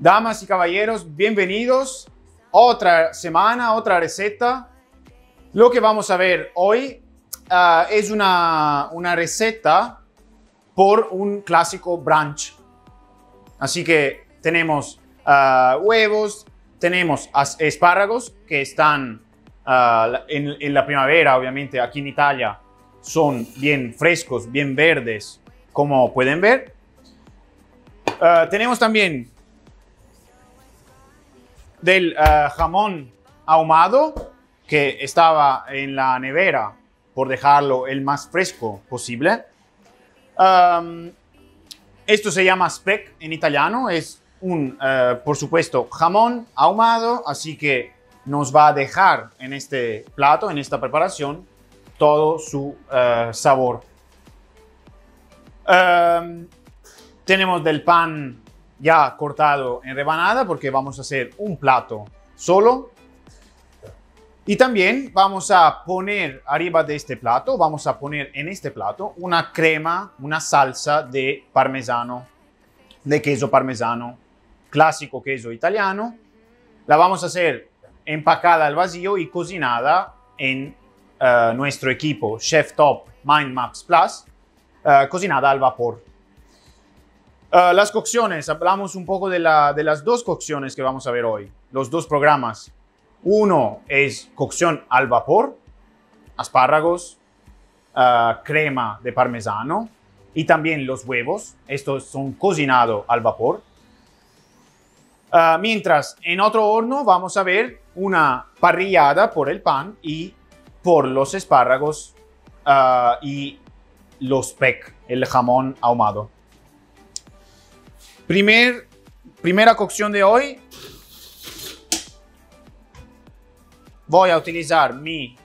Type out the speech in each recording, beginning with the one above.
Damas y caballeros, bienvenidos. Otra semana, otra receta. Lo que vamos a ver hoy ah, es una, una receta por un clásico brunch. Así que tenemos ah, huevos, tenemos espárragos que están ah, en, en la primavera, obviamente aquí en Italia, son bien frescos, bien verdes, como pueden ver. Tenemos también del ah, jamón ahumado que estaba en la nevera por dejarlo el más fresco posible. Esto se llama speck en italiano, es un, eh, por supuesto, jamón ahumado, así que nos va a dejar en este plato, en esta preparación, todo su eh, sabor. Tenemos del pan ya cortado en rebanada porque vamos a hacer un plato solo. Y también vamos a poner arriba de este plato, vamos a poner en este plato una crema, una salsa de parmesano, de queso parmesano, clásico queso italiano. La vamos a hacer empacada al vacío y cocinada en eh, nuestro equipo Chef Top Mind Maps Plus, eh, cocinada al vapor. Uh, las cocciones, hablamos un poco de, la- de las dos cocciones que vamos a ver hoy, los dos programas. Uno es cocción al vapor, espárragos, uh, crema de parmesano y también los huevos. Estos son cocinados al vapor. Uh, mientras en otro horno vamos a ver una parrillada por el pan y por los espárragos y los pec, el jamón ahumado. Primer, primera cocción de hoy. Voy a utilizar mi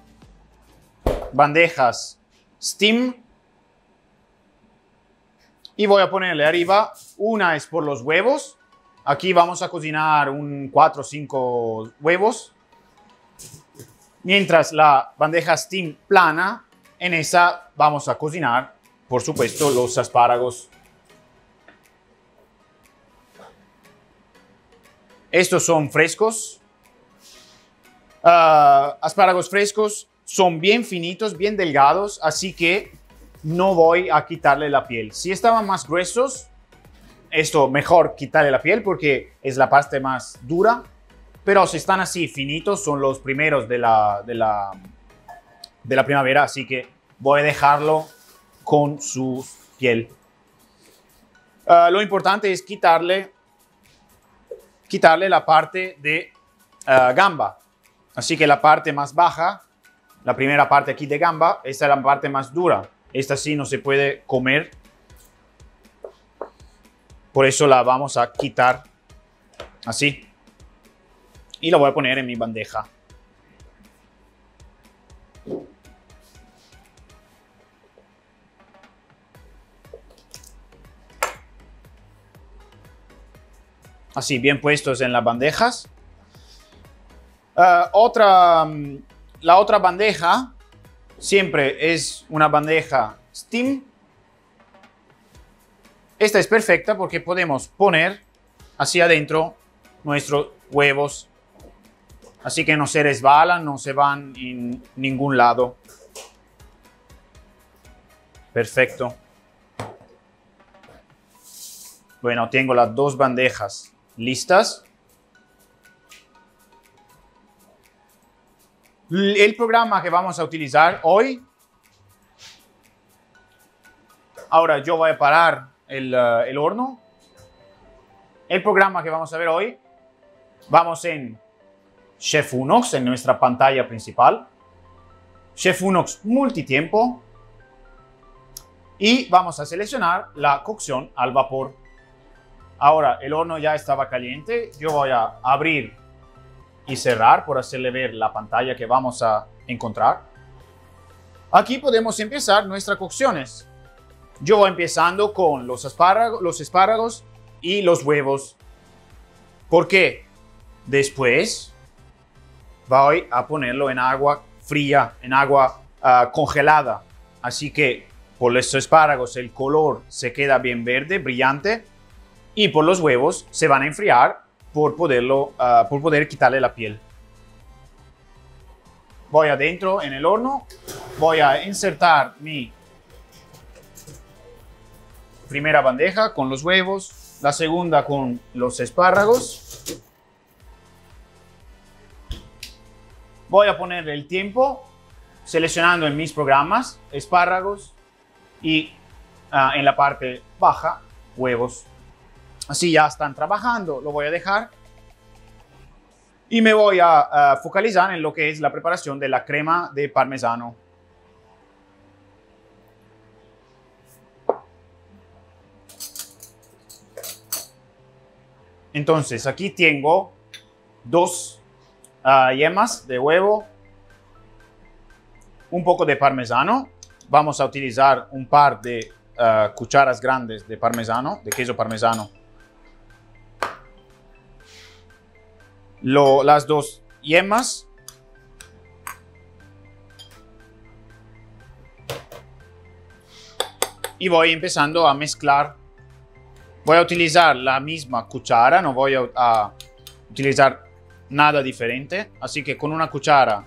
bandejas Steam. Y voy a ponerle arriba, una es por los huevos. Aquí vamos a cocinar un 4 o 5 huevos. Mientras la bandeja Steam plana, en esa vamos a cocinar, por supuesto, los espárragos Estos son frescos. Ah, espárragos frescos son bien finitos, bien delgados, así que no voy a quitarle la piel. Si estaban más gruesos, esto mejor quitarle la piel porque es la parte más dura. Pero si están así finitos, son los primeros de la, de la, de la primavera, así que voy a dejarlo con su piel. Ah, lo importante es quitarle quitarle la parte de ah, gamba. Así que la parte más baja, la primera parte aquí de gamba, esta es la parte más dura. Esta sí no se puede comer. Por eso la vamos a quitar así. Y la voy a poner en mi bandeja. Así bien puestos en las bandejas. Ah, otra, mm, la otra bandeja siempre es una bandeja Steam. Esta es perfecta porque podemos poner hacia adentro nuestros huevos. Así que no se resbalan, no se van en ningún lado. Perfecto. Bueno, tengo las dos bandejas listas. El programa que vamos a utilizar hoy. Ahora yo voy a parar el, eh, el horno. El programa que vamos a ver hoy. Vamos en Chef Unox, en nuestra pantalla principal. Chef Unox multitiempo. Y vamos a seleccionar la cocción al vapor. Ahora el horno ya estaba caliente. Yo voy a abrir y cerrar por hacerle ver la pantalla que vamos a encontrar. Aquí podemos empezar nuestras cocciones. Yo voy empezando con los espárragos, los espárragos y los huevos. ¿Por qué? Después voy a ponerlo en agua fría, en agua ah, congelada. Así que por los espárragos el color se queda bien verde, brillante. Y por los huevos se van a enfriar por, poderlo, ah, por poder quitarle la piel. Voy adentro en el horno, voy a insertar mi primera bandeja con los huevos, la segunda con los espárragos. Voy a poner el tiempo seleccionando en mis programas espárragos y ah, en la parte baja huevos. Así ya están trabajando, lo voy a dejar. Y me voy a, focalizar en lo que es la preparación de la crema de parmesano. Entonces aquí tengo dos ah, yemas de huevo, un poco de parmesano. Vamos a utilizar un par de ah, cucharas grandes de parmesano, de queso parmesano las dos yemas. Y voy empezando a mezclar. Voy a utilizar la misma cuchara, no voy a, utilizar nada diferente. Así que con una cuchara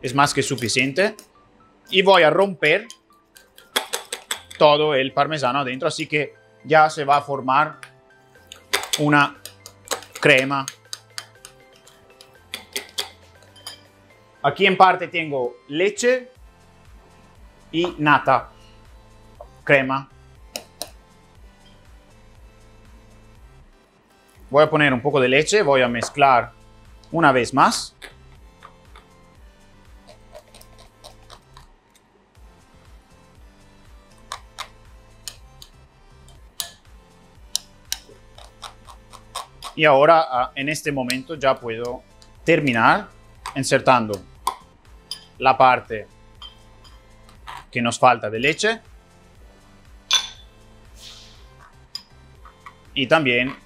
es más que suficiente. Y voy a romper todo el parmesano adentro. Así que ya se va a formar una crema Aquí en parte tengo leche y nata, crema. Voy a poner un poco de leche, voy a mezclar una vez más. Y ahora, ah, en este momento, ya puedo terminar insertando la parte que nos falta de leche y también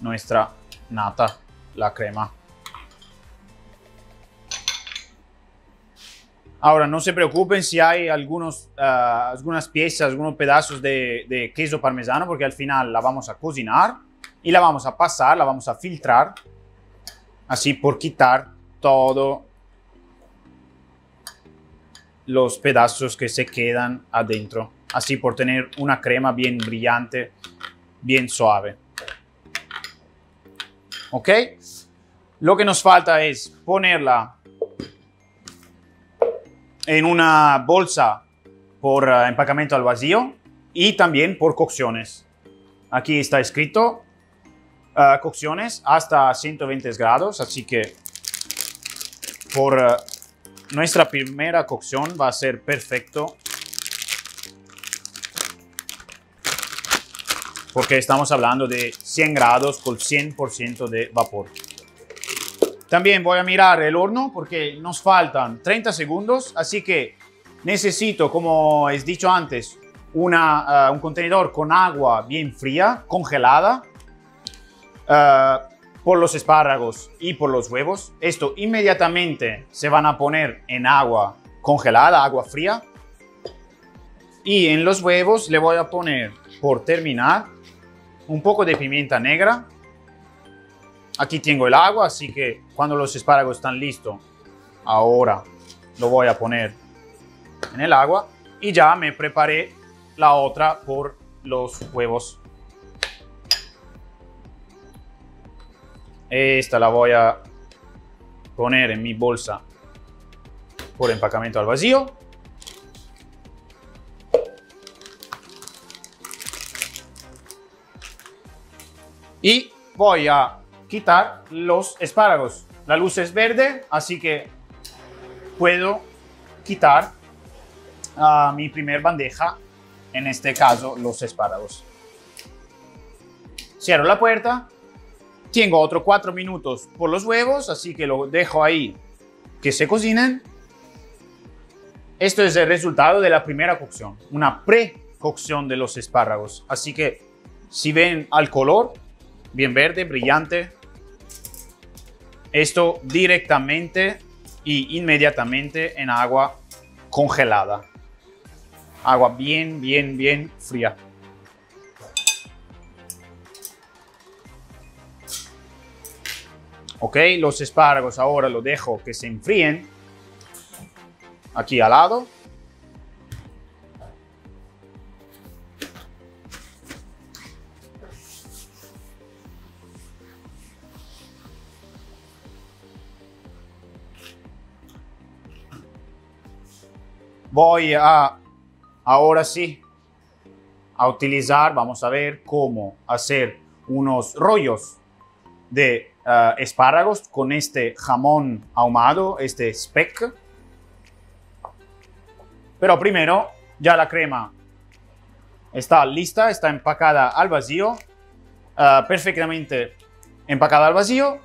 nuestra nata, la crema. Ahora, no se preocupen si hay algunos, ah, algunas piezas, algunos pedazos de queso parmesano, porque al final la vamos a cocinar y la vamos a pasar, la vamos a filtrar así por quitar todo los pedazos que se quedan adentro, así por tener una crema bien brillante, bien suave. ¿Ok? Lo que nos falta es ponerla en una bolsa por eh, empacamiento al vacío y también por cocciones. Aquí está escrito Ah, cocciones hasta 120 grados, así que por ah, nuestra primera cocción va a ser perfecto. Porque estamos hablando de 100 grados con 100% de vapor. También voy a mirar el horno porque nos faltan 30 segundos, así que necesito, como he dicho antes, una, ah, un contenedor con agua bien fría, congelada, Ah, por los espárragos y por los huevos. Esto inmediatamente se van a poner en agua congelada, agua fría. Y en los huevos le voy a poner, por terminar, un poco de pimienta negra. Aquí tengo el agua, así que cuando los espárragos están listos, ahora lo voy a poner en el agua. Y ya me preparé la otra por los huevos Esta la voy a poner en mi bolsa por empacamiento al vacío. Y voy a quitar los espárragos. La luz es verde, así que puedo quitar a mi primer bandeja, en este caso los espárragos. Cierro la puerta tengo otros cuatro minutos por los huevos, así que lo dejo ahí que se cocinen. Esto es el resultado de la primera cocción, una pre-cocción de los espárragos. Así que si ven al color, bien verde, brillante, esto directamente y inmediatamente en agua congelada. Agua bien, bien, bien fría. Ok, los espárragos ahora lo dejo que se enfríen aquí al lado. Voy a, ahora sí, a utilizar, vamos a ver cómo hacer unos rollos de uh, espárragos con este jamón ahumado, este speck. Pero primero, ya la crema está lista, está empacada al vacío, uh, perfectamente empacada al vacío.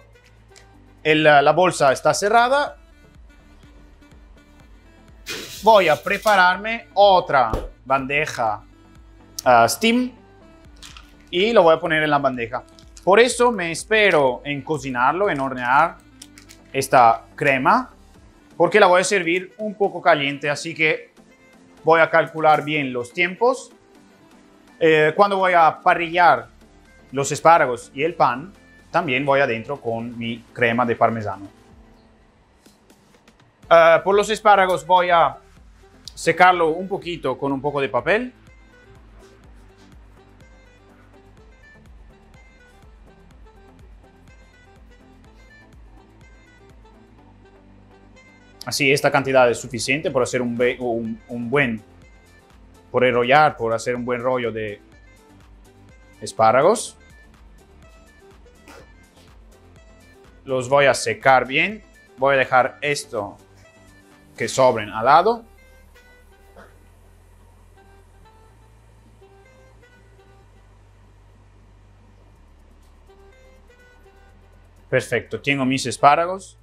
El, la bolsa está cerrada. Voy a prepararme otra bandeja uh, steam y lo voy a poner en la bandeja. Por eso me espero en cocinarlo, en hornear esta crema, porque la voy a servir un poco caliente, así que voy a calcular bien los tiempos. Eh, cuando voy a parrillar los espárragos y el pan, también voy adentro con mi crema de parmesano. Uh, por los espárragos voy a secarlo un poquito con un poco de papel. Así, esta cantidad es suficiente por hacer un, un, un buen, por enrollar, por hacer un buen rollo de espárragos. Los voy a secar bien. Voy a dejar esto que sobren al lado. Perfecto, tengo mis espárragos.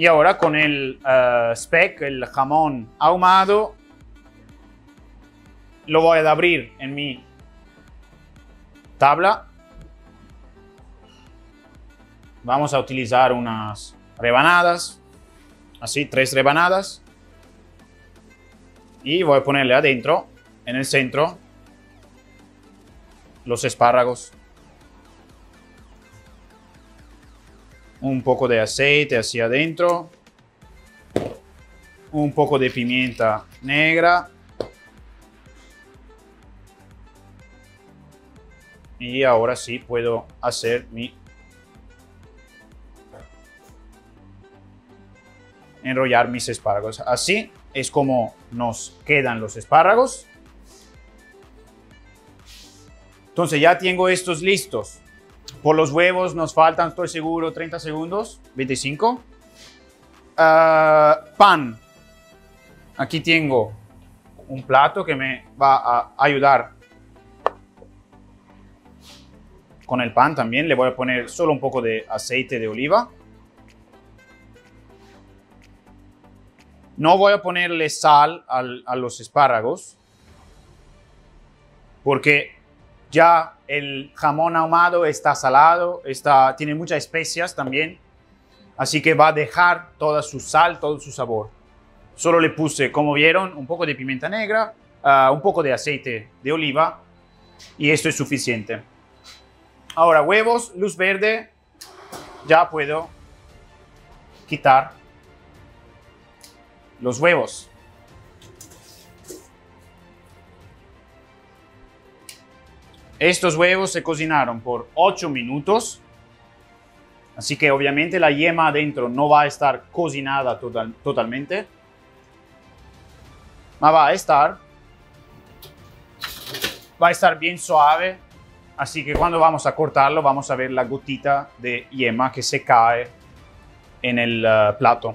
Y ahora con el uh, speck, el jamón ahumado, lo voy a abrir en mi tabla. Vamos a utilizar unas rebanadas, así, tres rebanadas. Y voy a ponerle adentro, en el centro, los espárragos. Un poco de aceite hacia adentro, un poco de pimienta negra y ahora sí puedo hacer mi enrollar mis espárragos. Así es como nos quedan los espárragos. Entonces ya tengo estos listos. Por los huevos nos faltan, estoy seguro, 30 segundos, 25. Ah, pan. Aquí tengo un plato que me va a ayudar con el pan también. Le voy a poner solo un poco de aceite de oliva. No voy a ponerle sal a los espárragos porque ya el jamón ahumado está salado, está, tiene muchas especias también, así que va a dejar toda su sal, todo su sabor. Solo le puse, como vieron, un poco de pimienta negra, uh, un poco de aceite de oliva y esto es suficiente. Ahora huevos, luz verde, ya puedo quitar los huevos. Estos huevos se cocinaron por 8 minutos, así que obviamente la yema adentro no va a estar cocinada total, totalmente, va a estar, va a estar bien suave, así que cuando vamos a cortarlo vamos a ver la gotita de yema que se cae en el uh, plato.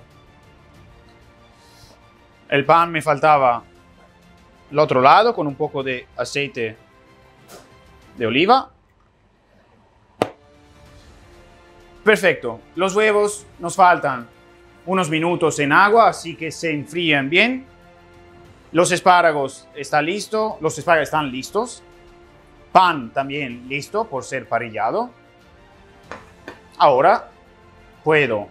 El pan me faltaba el otro lado con un poco de aceite de oliva. Perfecto. Los huevos nos faltan unos minutos en agua, así que se enfrían bien. Los espárragos están listos. Los espárragos están listos. Pan también listo por ser parrillado. Ahora puedo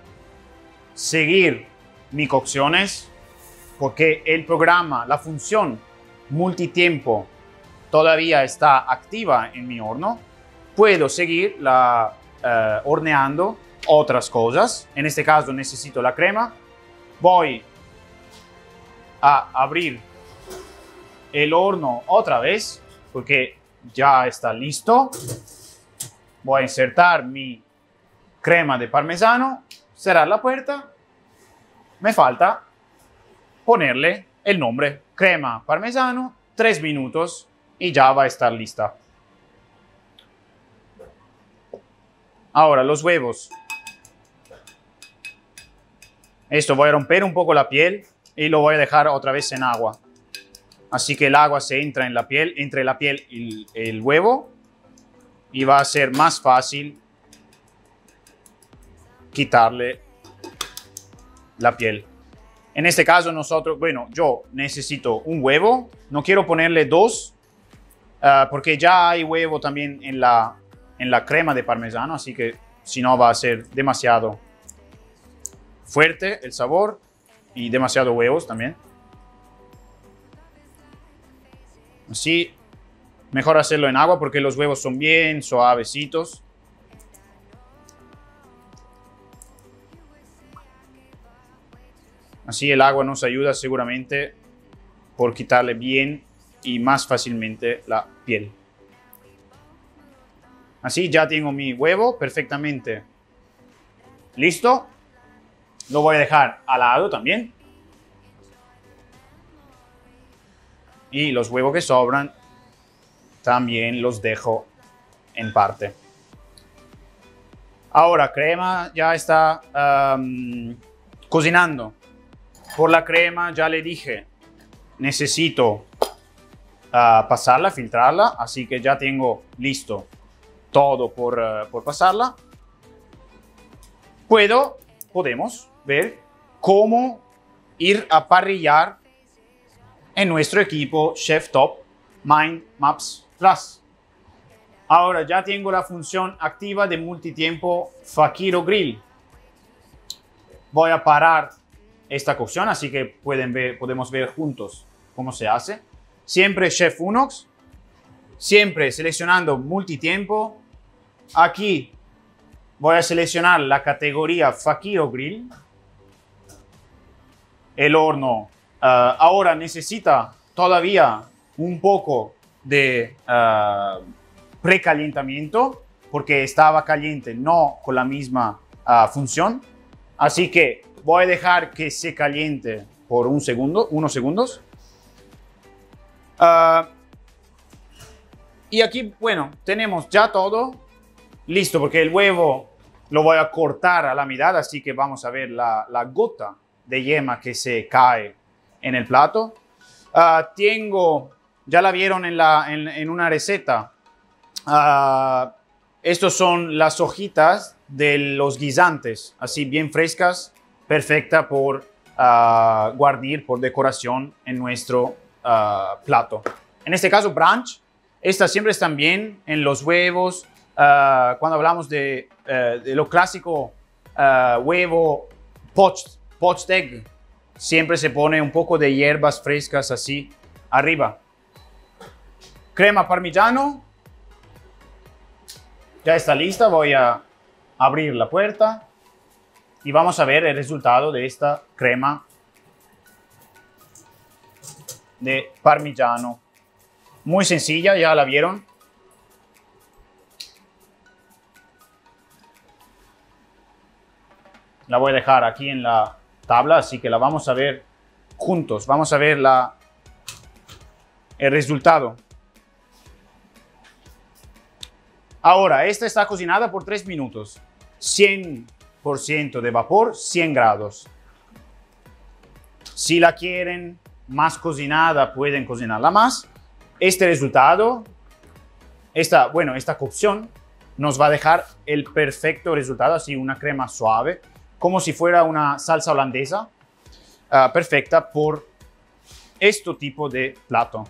seguir mis cocciones porque el programa, la función multitiempo todavía está activa en mi horno. puedo seguir la, eh, horneando otras cosas. En este caso necesito la crema. Voy a abrir el horno otra vez porque ya está listo. Voy a insertar mi crema de parmesano, cerrar la puerta. Me falta ponerle el nombre crema parmesano, tres minutos y ya va a estar lista. Ahora, los huevos. Esto voy a romper un poco la piel y lo voy a dejar otra vez en agua. Así que el agua se entra en la piel, entre la piel y el huevo y va a ser más fácil quitarle la piel. En este caso nosotros, bueno, yo necesito un huevo, no quiero ponerle dos ah, porque ya hay huevo también en la, en la crema de parmesano, así que si no va a ser demasiado fuerte el sabor y demasiado huevos también. Así, mejor hacerlo en agua porque los huevos son bien suavecitos. Así el agua nos ayuda seguramente por quitarle bien y más fácilmente la piel. Así ya tengo mi huevo perfectamente listo. Lo voy a dejar al lado también. Y los huevos que sobran también los dejo en parte. Ahora, crema ya está cocinando. Por la crema ya le dije, necesito ah, pasarla, filtrarla, así que ya tengo listo todo por, eh, por pasarla. Puedo, podemos ver cómo ir a parrillar en nuestro equipo Chef Top Mind Maps Plus. Ahora ya tengo la función activa de multitiempo Fakiro Grill. Voy a parar esta cocción, así que pueden ver, podemos ver juntos cómo se hace. Siempre Chef Unox, siempre seleccionando multitiempo, Aquí voy a seleccionar la categoría Fakiro Grill. El horno uh, ahora necesita todavía un poco de uh, precalentamiento porque estaba caliente, no con la misma uh, función. Así que voy a dejar que se caliente por un segundo, unos segundos. Y aquí, bueno, tenemos ya todo. Listo, porque el huevo lo voy a cortar a la mitad, así que vamos a ver la, gota de yema que se cae en el plato. Ah, tengo, ya la vieron en, una receta, uh, estos son las hojitas de los guisantes, así bien frescas, perfecta por uh, por decoración en nuestro plato. En este caso, brunch, estas siempre están bien en los huevos, Ah, cuando hablamos de, eh, lo clásico ah, huevo poached, poached egg, siempre se pone un poco de hierbas frescas así arriba. Crema parmigiano. Ya está lista, voy a abrir la puerta y vamos a ver el resultado de esta crema de parmigiano. Muy sencilla, ya la vieron. La voy a dejar aquí en la tabla, así que la vamos a ver juntos. Vamos a ver la, el resultado. Ahora, esta está cocinada por 3 minutos. 100% de vapor, 100 grados. Si la quieren más cocinada, pueden cocinarla más. Este resultado, esta, bueno, esta cocción nos va a dejar el perfecto resultado, así una crema suave como si fuera una salsa holandesa ah, perfecta por este tipo de plato.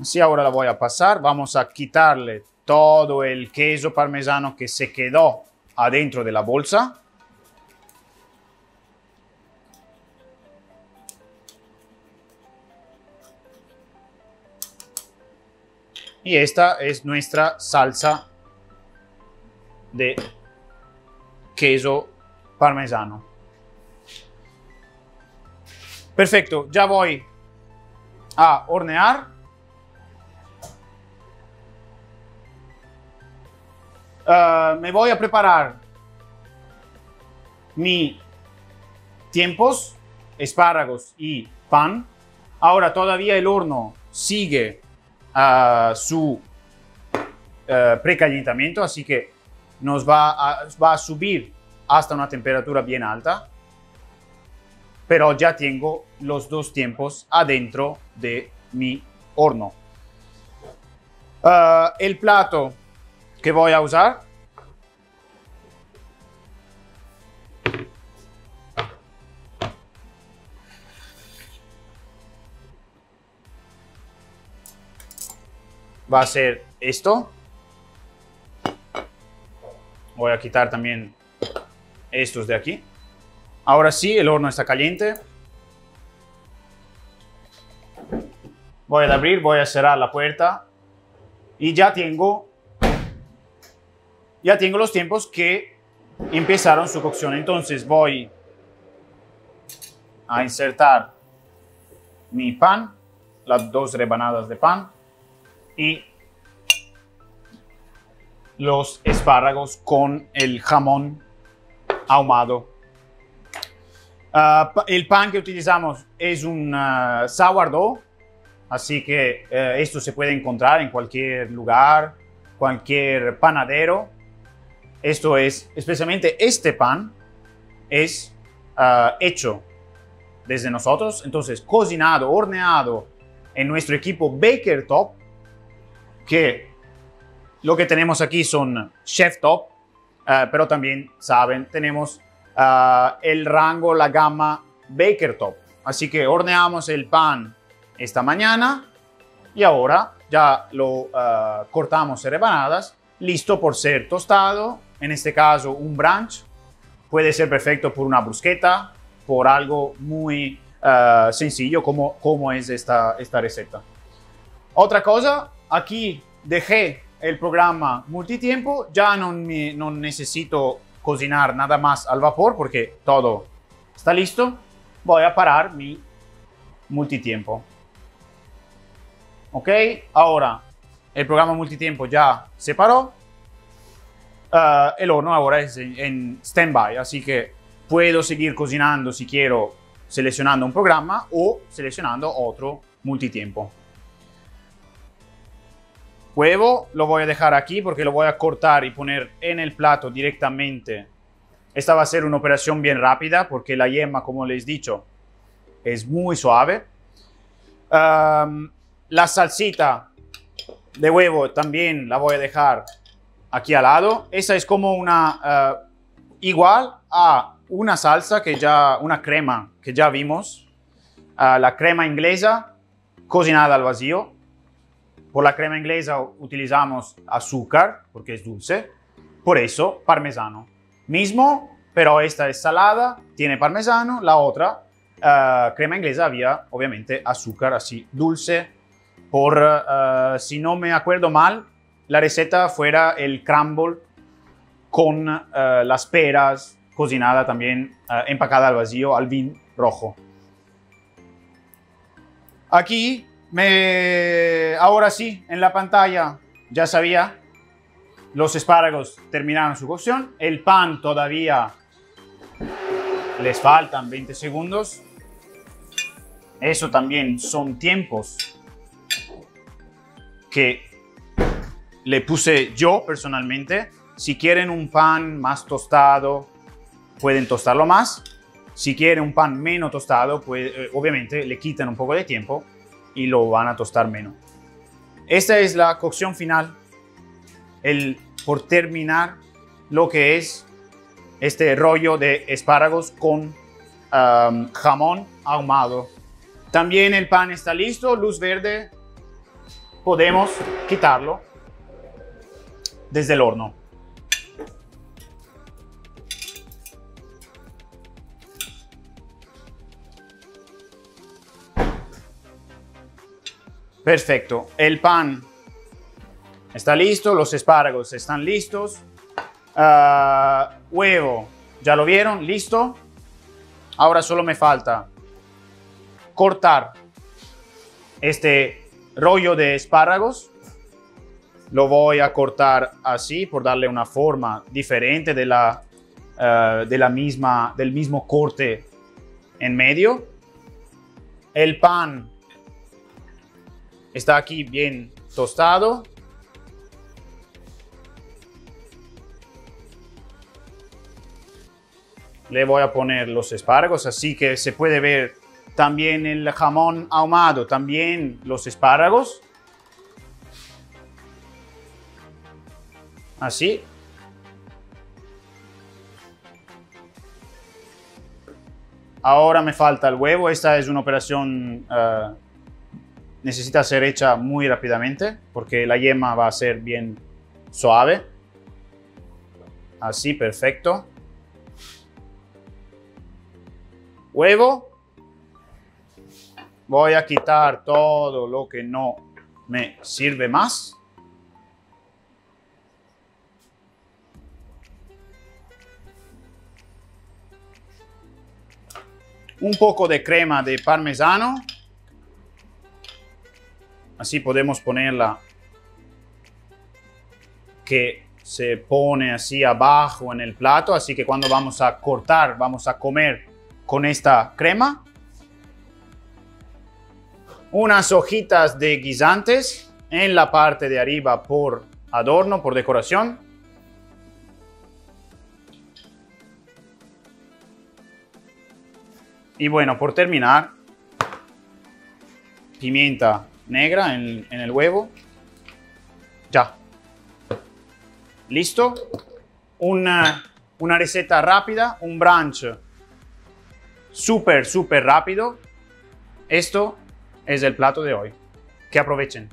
Así ahora la voy a pasar. Vamos a quitarle todo el queso parmesano que se quedó adentro de la bolsa. Y esta es nuestra salsa de queso parmesano. Perfecto, ya voy a hornear. Ah, me voy a preparar mi tiempos, espárragos y pan. Ahora todavía el horno sigue a su uh, precalentamiento, así que nos va a, subir hasta una temperatura bien alta. Pero ya tengo los dos tiempos adentro de mi horno. El plato voy a usar va a ser esto. Voy a quitar también estos de aquí. Ahora sí, el horno está caliente. Voy a abrir, voy a cerrar la puerta. Y ya tengo, ya tengo los tiempos que empezaron su cocción. Entonces voy a insertar mi pan, las dos rebanadas de pan y los espárragos con el jamón ahumado. Uh, el pan que utilizamos es un uh, sourdough, así que uh, esto se puede encontrar en cualquier lugar, cualquier panadero. Esto es, especialmente este pan, es hecho desde nosotros, entonces cocinado, horneado en nuestro equipo Baker Top que lo que tenemos aquí son chef top, uh, pero también saben, tenemos uh, el rango, la gama baker top. Así que horneamos el pan esta mañana y ahora ya lo cortamos en rebanadas, listo por ser tostado. En este caso, un brunch puede ser perfecto por una brusqueta, por algo muy sencillo como, como es esta, esta receta. Otra cosa, aquí dejé el programa multitiempo, ya no, me, no necesito cocinar nada más al vapor porque todo está listo. Voy a parar mi multitiempo. Ok, ahora el programa multitiempo ya se paró. Uh, el horno ahora es en, en stand-by, así que puedo seguir cocinando si quiero seleccionando un programa o seleccionando otro multitiempo. Huevo lo voy a dejar aquí porque lo voy a cortar y poner en el plato directamente. Esta va a ser una operación bien rápida porque la yema, como les he dicho, es muy suave. Um, la salsita de huevo también la voy a dejar aquí al lado. Esa es como una, uh, igual a una salsa que ya, una crema que ya vimos. Uh, la crema inglesa cocinada al vacío. Por la crema inglesa utilizamos azúcar porque es dulce, por eso parmesano. Mismo, pero esta es salada, tiene parmesano, la otra uh, crema inglesa había obviamente azúcar así dulce. Por, si no me acuerdo mal, la receta fuera el crumble con uh, las peras cocinada también, empacada al vacío, al vino rojo. Aquí me, ahora sí, en la pantalla ya sabía, los espárragos terminaron su cocción, el pan todavía les faltan 20 segundos. Eso también son tiempos que le puse yo personalmente. Si quieren un pan más tostado, pueden tostarlo más. Si quieren un pan menos tostado, pues eh, obviamente le quitan un poco de tiempo y lo van a tostar menos. Esta es la cocción final, el, por terminar lo que es este rollo de espárragos con um, jamón ahumado. También el pan está listo, luz verde. podemos quitarlo desde el horno. Perfecto. El pan está listo, los espárragos están listos. Ah, huevo, ¿ya lo vieron? ¿Listo? Ahora solo me falta cortar este rollo de espárragos. Lo voy a cortar así por darle una forma diferente de la, ah, de la misma, del mismo corte en medio. El pan Está aquí bien tostado. Le voy a poner los espárragos, así que se puede ver también el jamón ahumado, también los espárragos. Así. Ahora me falta el huevo. Esta es una operación uh, necesita ser hecha muy rápidamente porque la yema va a ser bien suave. Así, perfecto. Huevo. Voy a quitar todo lo que no me sirve más. Un poco de crema de parmesano. Así podemos ponerla que se pone así abajo en el plato, así que cuando vamos a cortar, vamos a comer con esta crema. Unas hojitas de guisantes en la parte de arriba por adorno, por decoración. Y bueno, por terminar, pimienta negra en, el huevo. Ya. ¿Listo? Una, una receta rápida, un brunch súper, súper rápido. Esto es el plato de hoy. Que aprovechen.